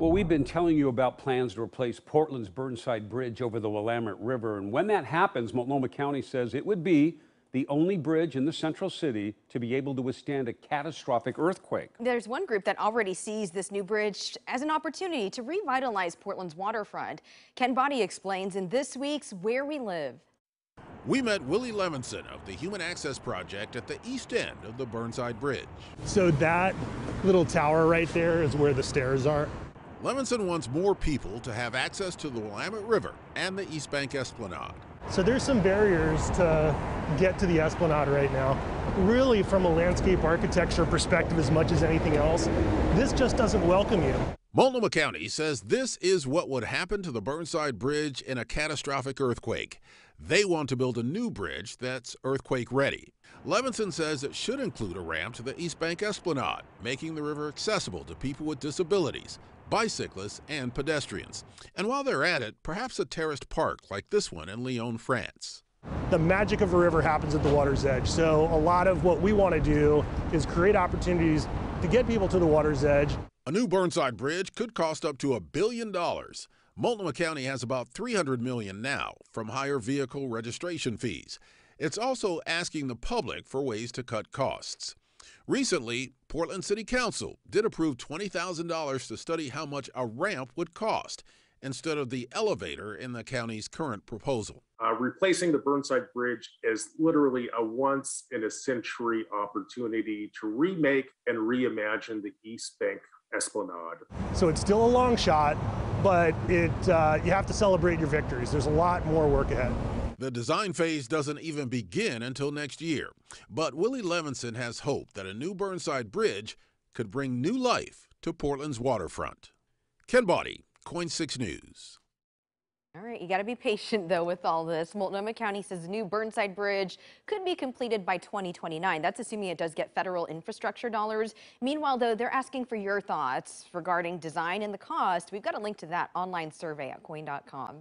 Well, we've been telling you about plans to replace Portland's Burnside Bridge over the Willamette River. And when that happens, Multnomah County says it would be the only bridge in the central city to be able to withstand a catastrophic earthquake. There's one group that already sees this new bridge as an opportunity to revitalize Portland's waterfront. Ken Boddie explains in this week's Where We Live. We met Willie Levenson of the Human Access Project at the east end of the Burnside Bridge. So that little tower right there is where the stairs are. Levenson wants more people to have access to the Willamette River and the East Bank Esplanade. So there's some barriers to get to the Esplanade right now. Really, from a landscape architecture perspective, as much as anything else, this just doesn't welcome you. Multnomah County says this is what would happen to the Burnside Bridge in a catastrophic earthquake. They want to build a new bridge that's earthquake ready. Levenson says it should include a ramp to the East Bank Esplanade, making the river accessible to people with disabilities, bicyclists, and pedestrians. And while they're at it, perhaps a terraced park like this one in Lyon, France. The magic of a river happens at the water's edge. So a lot of what we want to do is create opportunities to get people to the water's edge. A new Burnside Bridge could cost up to a billion dollars. Multnomah County has about 300 million now from higher vehicle registration fees. It's also asking the public for ways to cut costs. Recently, Portland City Council did approve $20,000 to study how much a ramp would cost instead of the elevator in the county's current proposal. Uh, replacing the Burnside Bridge is literally a once in a century opportunity to remake and reimagine the East Bank Esplanade. So it's still a long shot, but it uh, you have to celebrate your victories. There's a lot more work ahead. The design phase doesn't even begin until next year. But Willie Levenson has hope that a new Burnside Bridge could bring new life to Portland's waterfront. Ken Boddie, KOIN 6 News. All right, you got to be patient though with all this. Multnomah County says new Burnside Bridge could be completed by 2029. That's assuming it does get federal infrastructure dollars. Meanwhile, though, they're asking for your thoughts regarding design and the cost. We've got a link to that online survey at koin.com.